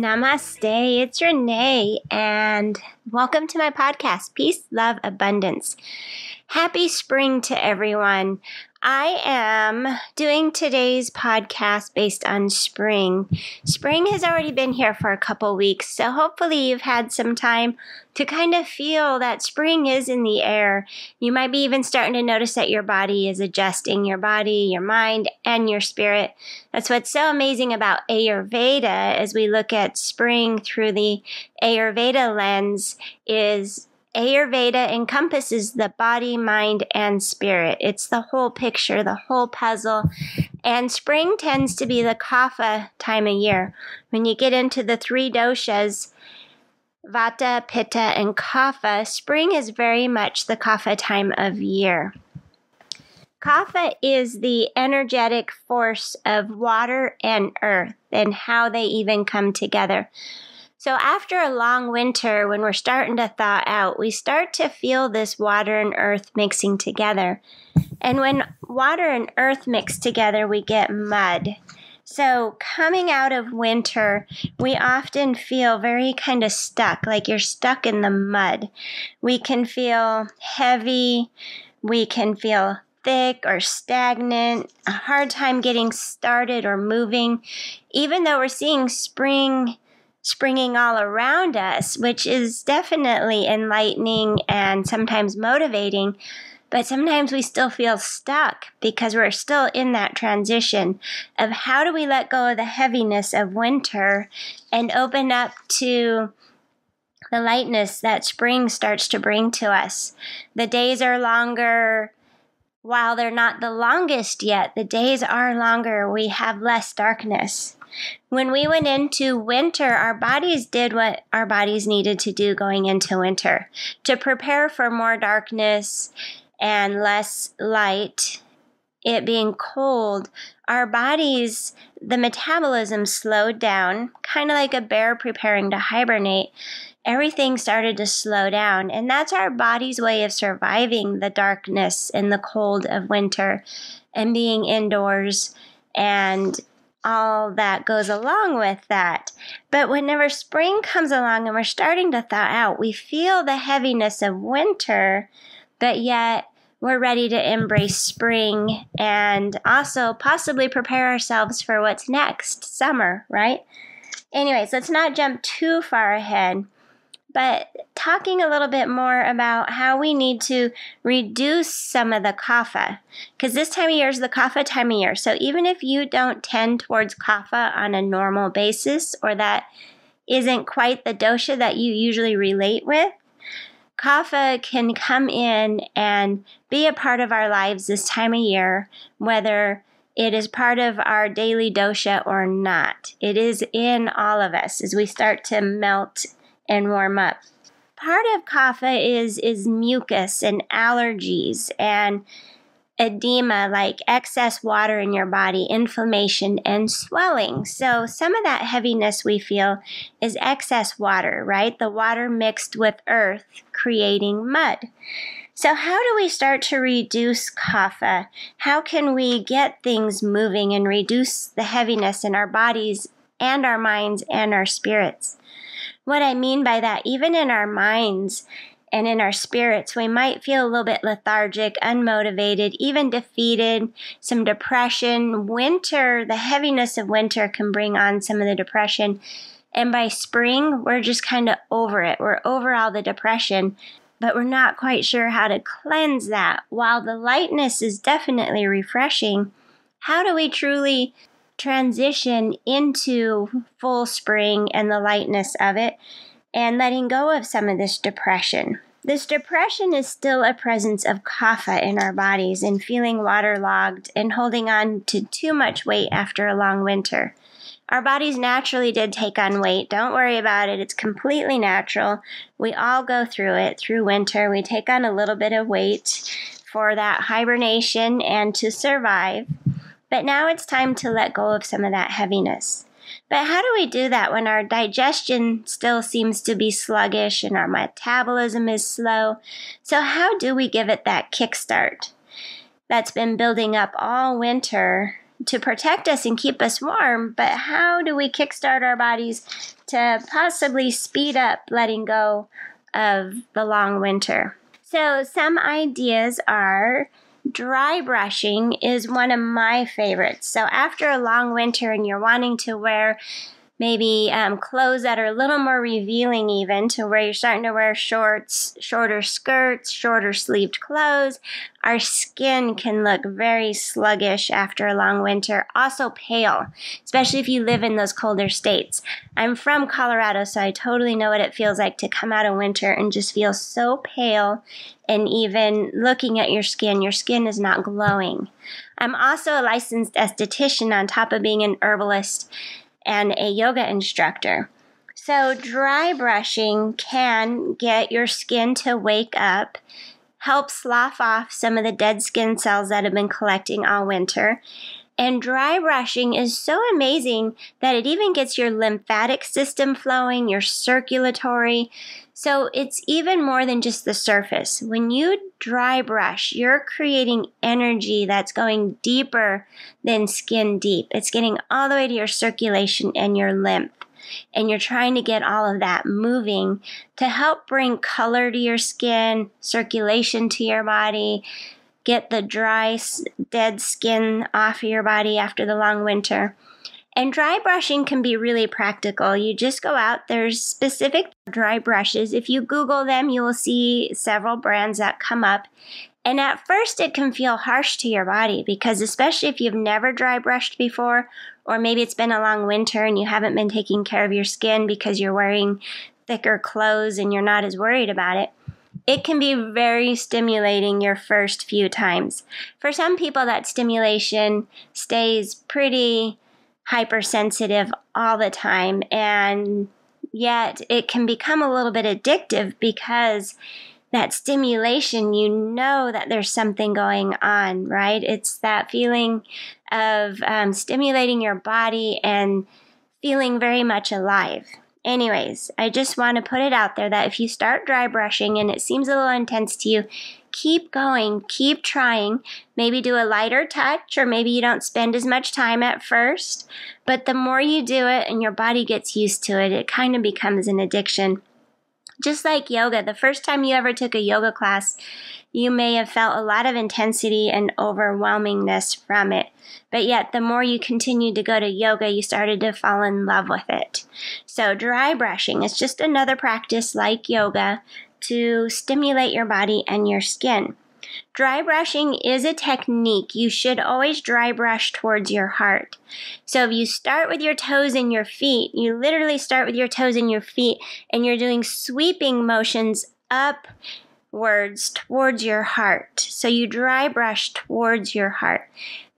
Namaste, it's Renee, and welcome to my podcast, Peace, Love, Abundance. Happy spring to everyone. I am doing today's podcast based on spring. Spring has already been here for a couple weeks, so hopefully you've had some time to kind of feel that spring is in the air. You might be even starting to notice that your body is adjusting, your body, your mind, and your spirit. That's what's so amazing about Ayurveda as we look at spring through the Ayurveda lens is Ayurveda encompasses the body, mind, and spirit. It's the whole picture, the whole puzzle. And spring tends to be the kapha time of year. When you get into the three doshas, vata, pitta, and kapha, spring is very much the kapha time of year. Kapha is the energetic force of water and earth and how they even come together. So after a long winter, when we're starting to thaw out, we start to feel this water and earth mixing together. And when water and earth mix together, we get mud. So, coming out of winter, we often feel very kind of stuck, like you're stuck in the mud. We can feel heavy, we can feel thick or stagnant, a hard time getting started or moving. Even though we're seeing spring springing all around us, which is definitely enlightening and sometimes motivating. But sometimes we still feel stuck because we're still in that transition of how do we let go of the heaviness of winter and open up to the lightness that spring starts to bring to us. The days are longer. While they're not the longest yet, the days are longer. We have less darkness. When we went into winter, our bodies did what our bodies needed to do going into winter to prepare for more darkness and less light. It being cold, our bodies, the metabolism slowed down, kind of like a bear preparing to hibernate. Everything started to slow down, and that's our body's way of surviving the darkness and the cold of winter and being indoors and all that goes along with that. But whenever spring comes along and we're starting to thaw out, we feel the heaviness of winter, but yet we're ready to embrace spring and also possibly prepare ourselves for what's next, summer, right? Anyways, let's not jump too far ahead but talking a little bit more about how we need to reduce some of the kapha because this time of year is the kapha time of year so even if you don't tend towards kapha on a normal basis or that isn't quite the dosha that you usually relate with kapha can come in and be a part of our lives this time of year whether it is part of our daily dosha or not. It is in all of us as we start to melt and warm up. Part of kapha is is mucus and allergies and edema, like excess water in your body, inflammation, and swelling. So, some of that heaviness we feel is excess water, right? The water mixed with earth, creating mud. So, how do we start to reduce kapha? How can we get things moving and reduce the heaviness in our bodies and our minds and our spirits? What I mean by that, even in our minds and in our spirits, we might feel a little bit lethargic, unmotivated, even defeated, some depression. Winter, the heaviness of winter can bring on some of the depression. And by spring, we're just kind of over it. We're over all the depression, but we're not quite sure how to cleanse that. While the lightness is definitely refreshing, how do we truly transition into full spring and the lightness of it and letting go of some of this depression. This depression is still a presence of kapha in our bodies and feeling waterlogged and holding on to too much weight after a long winter. Our bodies naturally did take on weight. Don't worry about it. It's completely natural. We all go through it through winter. We take on a little bit of weight for that hibernation and to survive. But now it's time to let go of some of that heaviness. But how do we do that when our digestion still seems to be sluggish and our metabolism is slow? So, how do we give it that kickstart that's been building up all winter to protect us and keep us warm, but how do we kickstart our bodies to possibly speed up letting go of the long winter? So, some ideas are dry brushing is one of my favorites. So, after a long winter and you're wanting to wear maybe um, clothes that are a little more revealing, even to where you're starting to wear shorts, shorter skirts, shorter sleeved clothes. Our skin can look very sluggish after a long winter, also pale, especially if you live in those colder states. I'm from Colorado, so I totally know what it feels like to come out of winter and just feel so pale. And even looking at your skin, your skin is not glowing. I'm also a licensed esthetician on top of being an herbalist and a yoga instructor. So, dry brushing can get your skin to wake up, help slough off some of the dead skin cells that have been collecting all winter. And dry brushing is so amazing that it even gets your lymphatic system flowing, your circulatory, so it's even more than just the surface. When you dry brush, you're creating energy that's going deeper than skin deep. It's getting all the way to your circulation and your lymph. And you're trying to get all of that moving to help bring color to your skin, circulation to your body, get the dry, dead skin off your body after the long winter. And dry brushing can be really practical. You just go out, there's specific dry brushes. If you Google them, you will see several brands that come up. And at first, it can feel harsh to your body because, especially if you've never dry brushed before, or maybe it's been a long winter and you haven't been taking care of your skin because you're wearing thicker clothes and you're not as worried about it, it can be very stimulating your first few times. For some people, that stimulation stays pretty hypersensitive all the time and yet it can become a little bit addictive because that stimulation, you know that there's something going on, right? It's that feeling of um, stimulating your body and feeling very much alive. Anyways, I just want to put it out there that if you start dry brushing and it seems a little intense to you, keep going, keep trying. Maybe do a lighter touch, or maybe you don't spend as much time at first. But the more you do it and your body gets used to it, it kind of becomes an addiction. Just like yoga, the first time you ever took a yoga class, you may have felt a lot of intensity and overwhelmingness from it. But yet, the more you continued to go to yoga, you started to fall in love with it. So, dry brushing is just another practice like yoga to stimulate your body and your skin. Dry brushing is a technique. You should always dry brush towards your heart. So if you start with your toes and your feet, you literally start with your toes and your feet, and you're doing sweeping motions upwards towards your heart. So you dry brush towards your heart.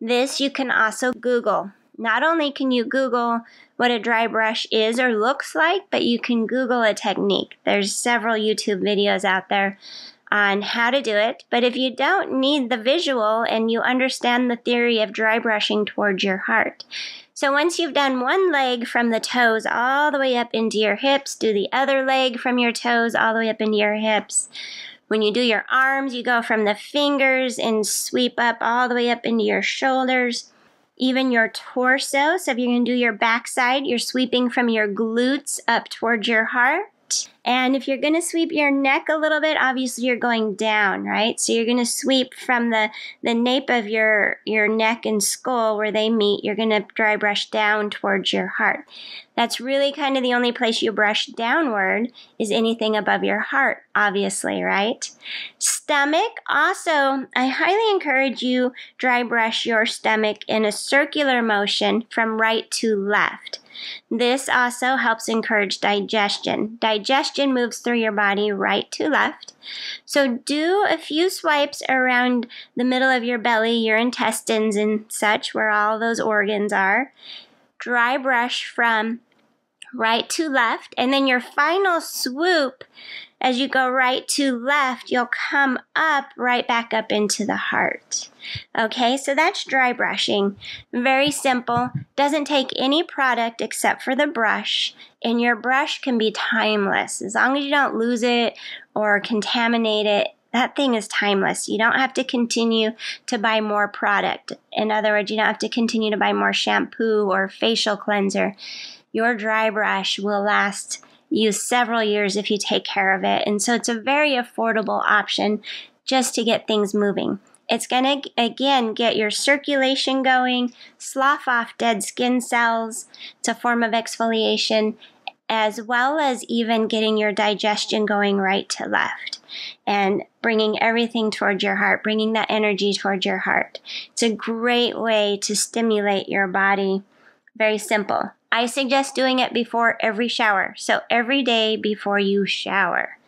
This you can also Google. Not only can you Google what a dry brush is or looks like, but you can Google a technique. There's several YouTube videos out there on how to do it. But if you don't need the visual and you understand the theory of dry brushing towards your heart, so once you've done one leg from the toes all the way up into your hips, do the other leg from your toes all the way up into your hips. When you do your arms, you go from the fingers and sweep up all the way up into your shoulders even your torso. So if you're going to do your backside, you're sweeping from your glutes up towards your heart. And if you're going to sweep your neck a little bit, obviously you're going down, right? So you're going to sweep from the, the nape of your, your neck and skull where they meet. You're going to dry brush down towards your heart. That's really kind of the only place you brush downward is anything above your heart, obviously, right? Stomach, also, I highly encourage you dry brush your stomach in a circular motion from right to left. This also helps encourage digestion. Digestion moves through your body right to left. So do a few swipes around the middle of your belly, your intestines, and such, where all those organs are. Dry brush from right to left, and then your final swoop as you go right to left, you'll come up right back up into the heart. Okay, so that's dry brushing. Very simple. Doesn't take any product except for the brush, and your brush can be timeless. As long as you don't lose it or contaminate it, that thing is timeless. You don't have to continue to buy more product. In other words, you don't have to continue to buy more shampoo or facial cleanser. Your dry brush will last you several years if you take care of it. And so it's a very affordable option just to get things moving. It's going to, again, get your circulation going, slough off dead skin cells. It's a form of exfoliation, as well as even getting your digestion going right to left and bringing everything towards your heart, bringing that energy towards your heart. It's a great way to stimulate your body. Very simple. I suggest doing it before every shower. So every day before you shower.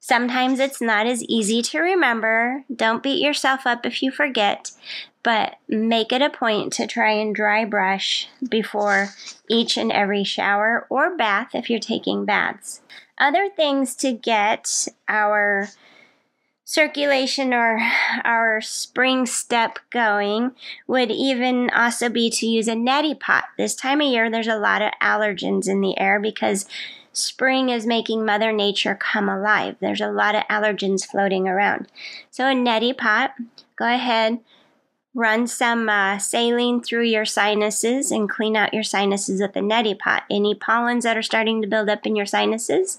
Sometimes it's not as easy to remember. Don't beat yourself up if you forget, but make it a point to try and dry brush before each and every shower or bath if you're taking baths. Other things to get our circulation or our spring step going would even also be to use a neti pot. This time of year, there's a lot of allergens in the air because spring is making Mother Nature come alive. There's a lot of allergens floating around. So, a neti pot, go ahead, run some uh, saline through your sinuses and clean out your sinuses with the neti pot. Any pollens that are starting to build up in your sinuses,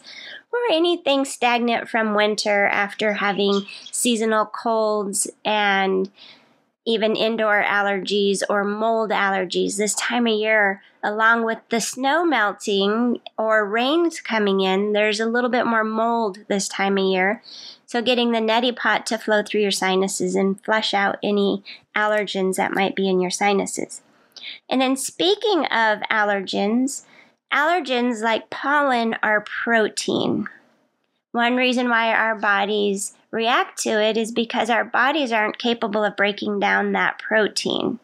or anything stagnant from winter after having seasonal colds and even indoor allergies or mold allergies this time of year, along with the snow melting or rains coming in, there's a little bit more mold this time of year. So, getting the neti pot to flow through your sinuses and flush out any allergens that might be in your sinuses. And then, speaking of allergens, allergens like pollen are protein. One reason why our bodies react to it is because our bodies aren't capable of breaking down that protein.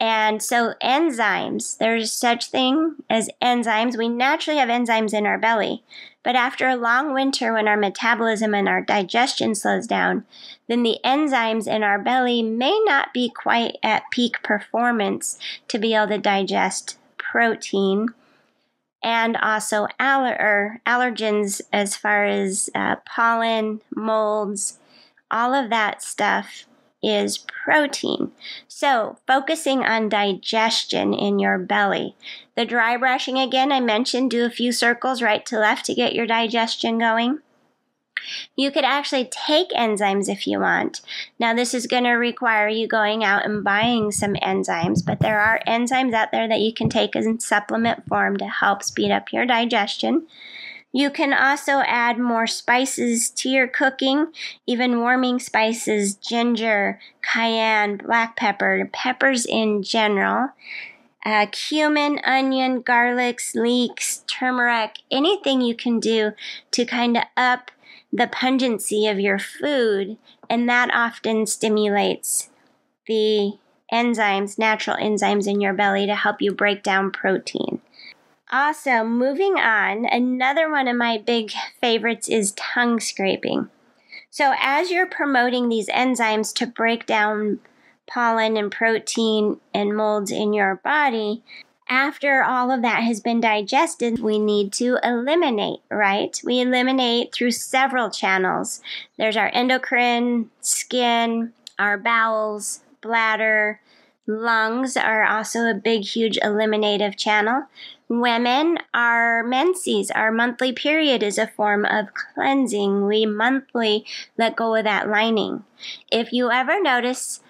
And so enzymes, there's such thing as enzymes. We naturally have enzymes in our belly. But after a long winter when our metabolism and our digestion slows down, then the enzymes in our belly may not be quite at peak performance to be able to digest protein and also aller- allergens as far as uh, pollen, molds, all of that stuff is protein. So, focusing on digestion in your belly. The dry brushing again, I mentioned, do a few circles right to left to get your digestion going. You could actually take enzymes if you want. Now, this is going to require you going out and buying some enzymes, but there are enzymes out there that you can take in supplement form to help speed up your digestion. You can also add more spices to your cooking, even warming spices, ginger, cayenne, black pepper, peppers in general. Uh, cumin, onion, garlics, leeks, turmeric, anything you can do to kind of up the pungency of your food, and that often stimulates the enzymes, natural enzymes in your belly to help you break down protein. Also, moving on, another one of my big favorites is tongue scraping. So, as you're promoting these enzymes to break down pollen and protein and molds in your body, after all of that has been digested, we need to eliminate, right? We eliminate through several channels. There's our endocrine, skin, our bowels, bladder, lungs are also a big, huge eliminative channel. Women, our menses, our monthly period is a form of cleansing. We monthly let go of that lining. If you ever notice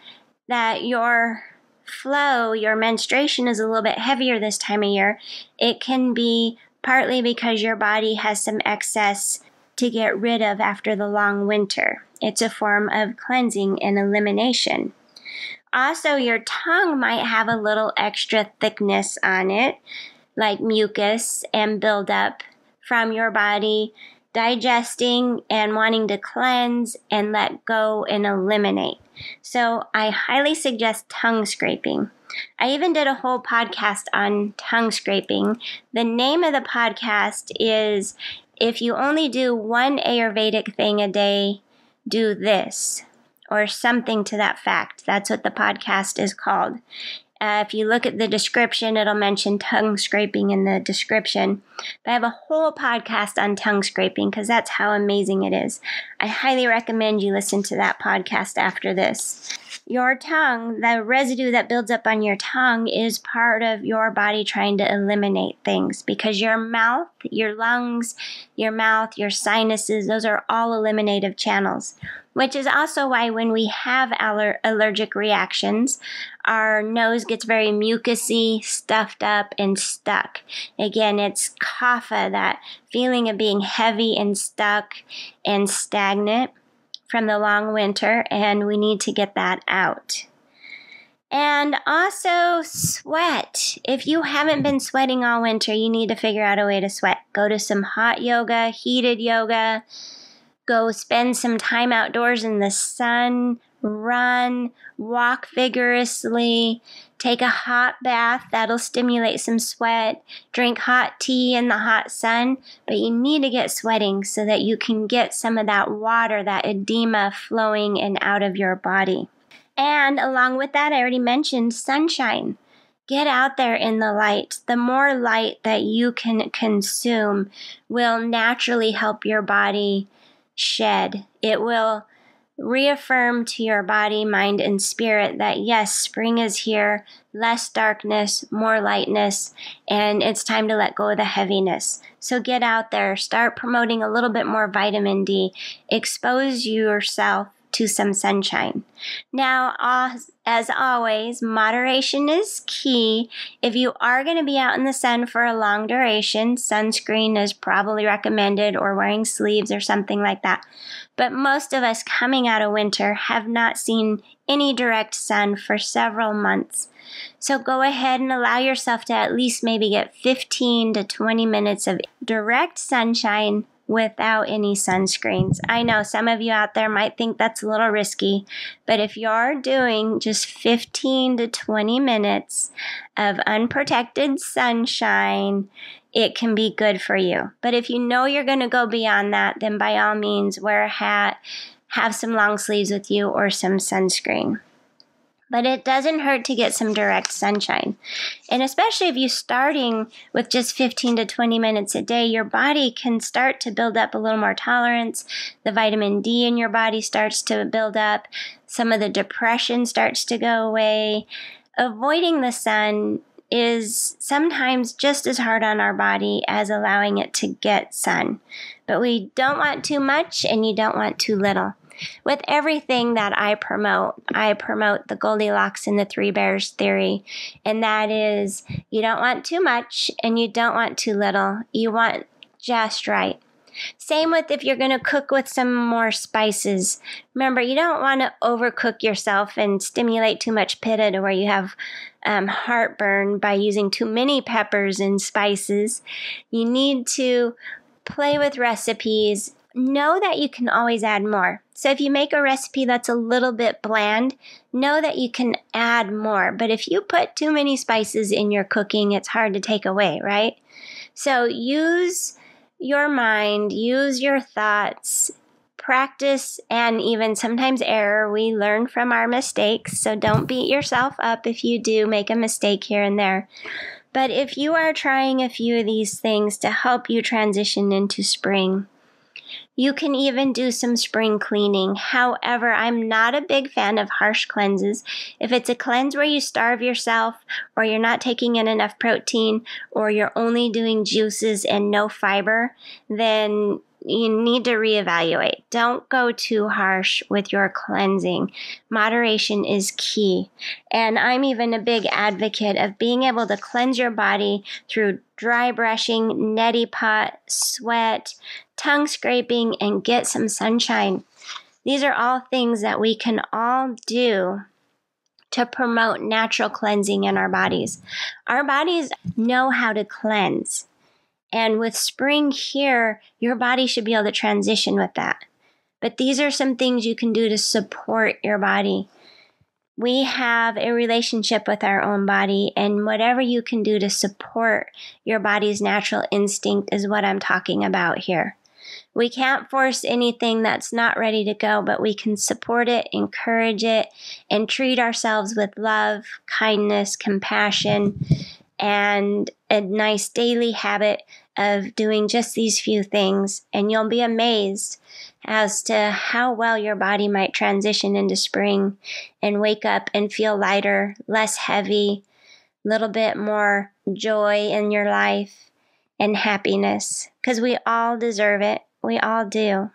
that your flow, your menstruation is a little bit heavier this time of year, it can be partly because your body has some excess to get rid of after the long winter. It's a form of cleansing and elimination. Also, your tongue might have a little extra thickness on it, like mucus and buildup from your body digesting and wanting to cleanse and let go and eliminate. So I highly suggest tongue scraping. I even did a whole podcast on tongue scraping. The name of the podcast is If You Only Do One Ayurvedic Thing a Day, Do This, or something to that fact. That's what the podcast is called. Uh, if you look at the description, it'll mention tongue scraping in the description. But I have a whole podcast on tongue scraping because that's how amazing it is. I highly recommend you listen to that podcast after this. Your tongue, the residue that builds up on your tongue, is part of your body trying to eliminate things because your mouth, your lungs, your mouth, your sinuses, those are all eliminative channels which is also why when we have aller- allergic reactions, our nose gets very mucousy, stuffed up, and stuck. Again, it's kapha, that feeling of being heavy and stuck and stagnant from the long winter, and we need to get that out. And also sweat. If you haven't been sweating all winter, you need to figure out a way to sweat. Go to some hot yoga, heated yoga, go spend some time outdoors in the sun, run, walk vigorously, take a hot bath, that'll stimulate some sweat, drink hot tea in the hot sun, but you need to get sweating so that you can get some of that water, that edema flowing and out of your body. And along with that, I already mentioned sunshine. Get out there in the light. The more light that you can consume will naturally help your body shed. It will reaffirm to your body, mind, and spirit that yes, spring is here, less darkness, more lightness, and it's time to let go of the heaviness. So get out there, start promoting a little bit more vitamin D, expose yourself to some sunshine. Now, as always, moderation is key. If you are going to be out in the sun for a long duration, sunscreen is probably recommended or wearing sleeves or something like that. But most of us coming out of winter have not seen any direct sun for several months. So go ahead and allow yourself to at least maybe get 15 to 20 minutes of direct sunshine without any sunscreens. I know some of you out there might think that's a little risky, but if you're doing just 15 to 20 minutes of unprotected sunshine, it can be good for you. But if you know you're going to go beyond that, then by all means, wear a hat, have some long sleeves with you, or some sunscreen but it doesn't hurt to get some direct sunshine. And especially if you're starting with just 15 to 20 minutes a day, your body can start to build up a little more tolerance. The vitamin D in your body starts to build up. Some of the depression starts to go away. Avoiding the sun is sometimes just as hard on our body as allowing it to get sun. But we don't want too much and you don't want too little with everything that I promote, I promote the Goldilocks and the Three Bears theory. And that is you don't want too much and you don't want too little. You want just right. Same with if you're going to cook with some more spices. Remember, you don't want to overcook yourself and stimulate too much pitta to where you have um, heartburn by using too many peppers and spices. You need to play with recipes know that you can always add more. So if you make a recipe that's a little bit bland, know that you can add more. But if you put too many spices in your cooking, it's hard to take away, right? So use your mind, use your thoughts, practice and even sometimes error. We learn from our mistakes. So don't beat yourself up if you do make a mistake here and there. But if you are trying a few of these things to help you transition into spring, you can even do some spring cleaning. However, I'm not a big fan of harsh cleanses. If it's a cleanse where you starve yourself, or you're not taking in enough protein, or you're only doing juices and no fiber, then you need to reevaluate. Don't go too harsh with your cleansing. Moderation is key. And I'm even a big advocate of being able to cleanse your body through dry brushing, neti pot, sweat, tongue scraping, and get some sunshine. These are all things that we can all do to promote natural cleansing in our bodies. Our bodies know how to cleanse. And with spring here, your body should be able to transition with that. But these are some things you can do to support your body. We have a relationship with our own body, and whatever you can do to support your body's natural instinct is what I'm talking about here. We can't force anything that's not ready to go, but we can support it, encourage it, and treat ourselves with love, kindness, compassion, and a nice daily habit of doing just these few things. And you'll be amazed as to how well your body might transition into spring and wake up and feel lighter, less heavy, a little bit more joy in your life and happiness because we all deserve it. We all do.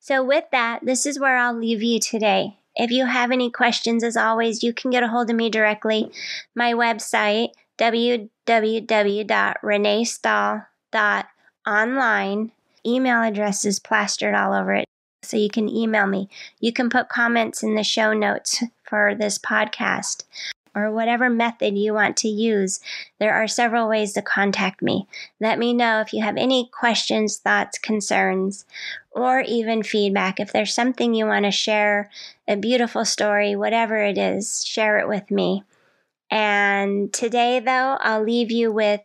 So, with that, this is where I'll leave you today. If you have any questions, as always, you can get a hold of me directly. My website, www.reneestahl.online. Email address is plastered all over it, so you can email me. You can put comments in the show notes for this podcast or whatever method you want to use. There are several ways to contact me. Let me know if you have any questions, thoughts, concerns, or even feedback. If there's something you want to share, a beautiful story, whatever it is, share it with me. And today, though, I'll leave you with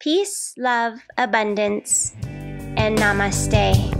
peace, love, abundance, and namaste.